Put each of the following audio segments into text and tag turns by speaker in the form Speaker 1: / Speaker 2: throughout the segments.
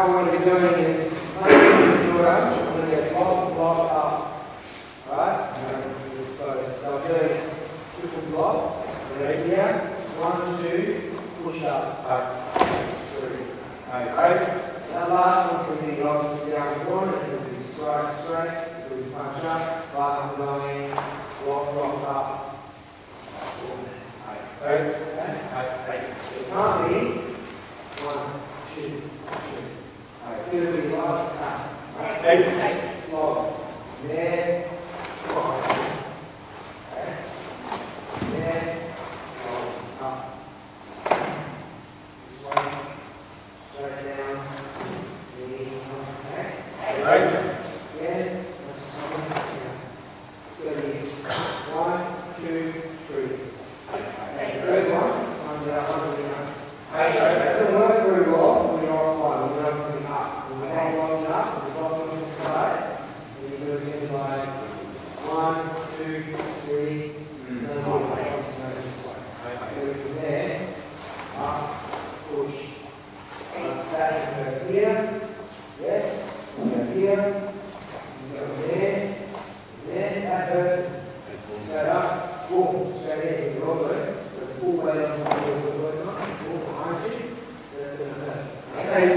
Speaker 1: now we're going to be doing is out, I'm going to get lots of block up. Alright? So I'm doing triple block, Raise here, one, two, push up, back, three. all right. That last one
Speaker 2: for me. はい、もうね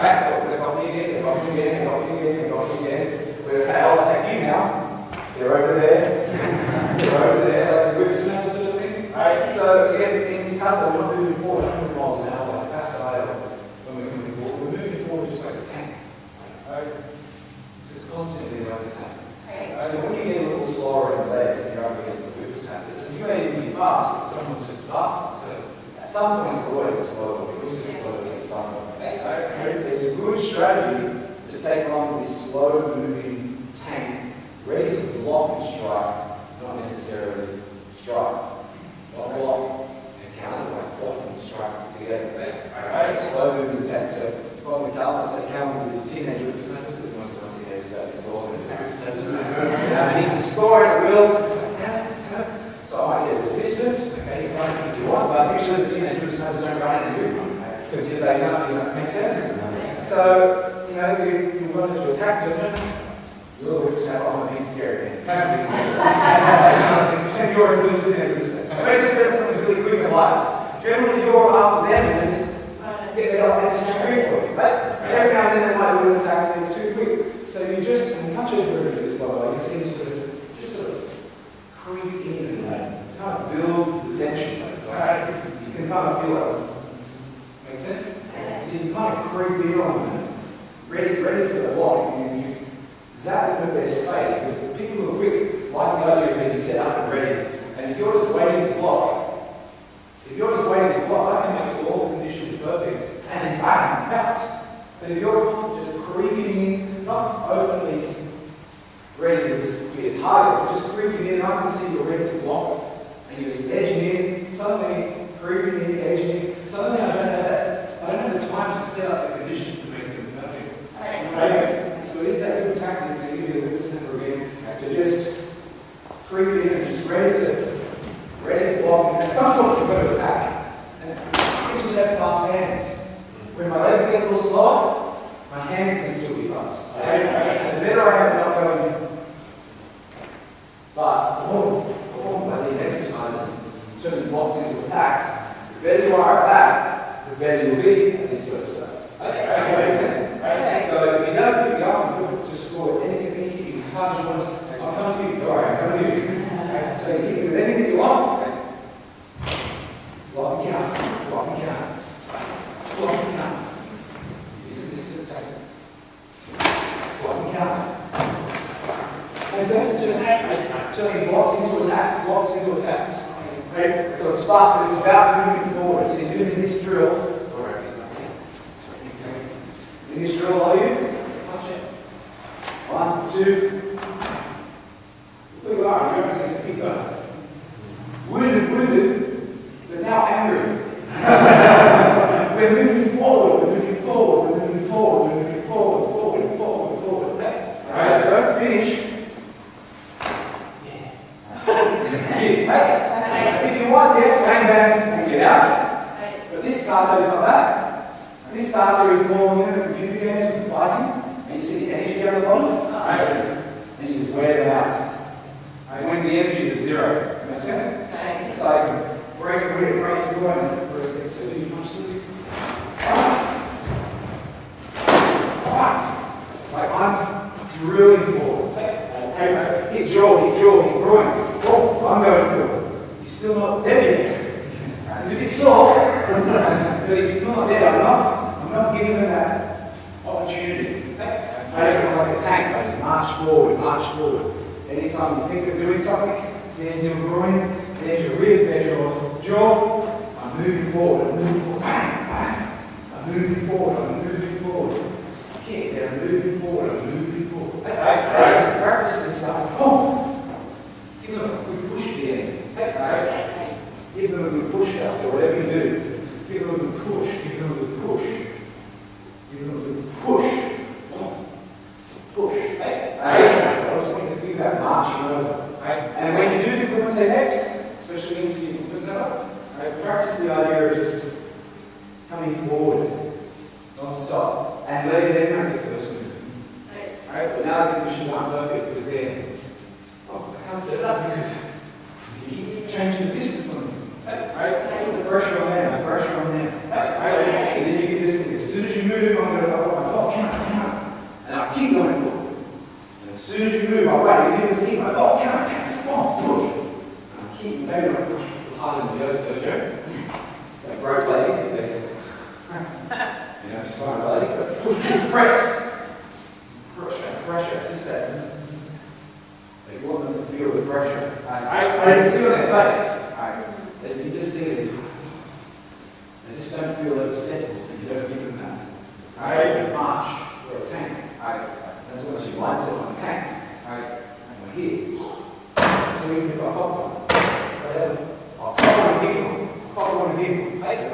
Speaker 2: They again, they again, they again, they again. We're okay, I'll you now. They're over there. moving tank ready to block and strike, not necessarily strike. Not block and counter, like block and strike together. They are slow moving tank. So what we can't counts is teenage whip services. Most of my teenagers got this law and marriage he's a score and will. So I get the distance, if you want, but usually the teenage whip don't run it in a because you know not makes sense. So Technically, you wanted to attack them? you would just have, all he's scared. Technically, and you are doing to them instead. If I just said something really quick and loud, generally you're after uh, them and just get it off and scream for you, right? And every now and then they might want to attack things too quick. So you just, and coaches were really this, by the way, you seem to sort of, just sort of creep in and like, kind of builds the tension. Right? You can kind of feel that. Makes sense? So you kind of creep in on them ready, ready for the block. You, you zap them at their space because people who are quick like the idea of being set up and ready. And if you're just waiting to block, if you're just waiting to block, I can make sure all the conditions are perfect, and then bang, pounce. But if you're constantly just creeping in, not openly ready to just be a target, but just creeping in, and I can see you're ready to block, and you're just edging in, suddenly creeping in, edging in, suddenly I don't have that, I don't have the time to set up the conditions to make them So it is that good tactic to give you the witness number again, to just creep in and just ready to, ready to. And at some point you've got to attack. And can just have fast hands. When my legs get a little slower, my hands can still be fast. And the better I am at not going, but oh, oh, these exercises, turning blocks into attacks, the better you are at that, the better you'll be at this sort of stuff. Sense? So if he does pick you up and feel free to score any technique, you as hard as you want. I'll come to you. All right, I'll come to you. Okay, So you hit me with anything you want. Lock and count. Lock and count. Lock and count. Listen, listen, second. Lock and count. And so it's just turning blocks into attacks, blocks into attacks. Okay? So it's fast, but it's about moving forward. So you're doing this drill. In this drill, are you? Punch it. One, two. Look at that, you're up against a big guy. Wounded, wounded, but now angry. we're moving forward, we're moving forward, we're moving forward, we're moving forward, forward, forward, forward. Okay? Alright, don't finish. Yeah. yeah. Hey, if you want, yes, bang bang and get out. But this kata is not that. This kata is more, you know, computer fighting, and you see the energy down the bottom, and you just wear them out. And when the energy is at zero, make sense? It's like break a rib, break a bone, for example. So do you punch through? Like I'm drilling forward. Okay, hit jaw, hit jaw, hit groin. Oh, I'm going forward. He's still not dead yet. He's a bit sore, but he's still not dead. I'm not, I'm not giving him that opportunity. I don't like a tank, I just march forward, march forward. Anytime you think of doing something, there's your groin, there's your rib, there's your jaw. I'm moving forward, I'm moving forward. Bang, bang. I'm moving forward, I'm moving forward. Kick, then I'm moving forward, I'm moving forward. Hey, hey, hey. Practice this stuff. Oh! Give them a good push at the end. Hey, hey. Give them a good push after whatever you do. Give them a good push, give them a good push. Give them a good push. Hey. I just want you to feel that marching over. Right? And when you do the Kumite next, especially against the Kukusneva, right, practice the idea of just coming forward, non-stop, and letting them make the first move. Right? But now the conditions aren't perfect because they're, oh, I can't set it up because you keep changing the distance on them. Right? Put the pressure on them, the pressure on them. Right? And then you can just think, as soon as you move, I'm going to, I've got my clock, count, count. And I'll keep going forward. And as soon as you move, I'll wait, you give us a keep, like, oh, count, count, come on, push. And I'll keep, maybe I'll push harder than the other dojo. Like broke ladies, if they, you know, just one ladies, but push, push, press. Pressure, pressure, it's just that. zzz, zzz. Like, want them to feel the pressure. I, I, I can see on their face. I, they, you just see it. They just don't feel that it's settled, and you don't give them that. I it's a march or a tank. I, that's what she wants it on a tank. I, and we're here. So even if I hop one, whatever, I'll hop one again, hop one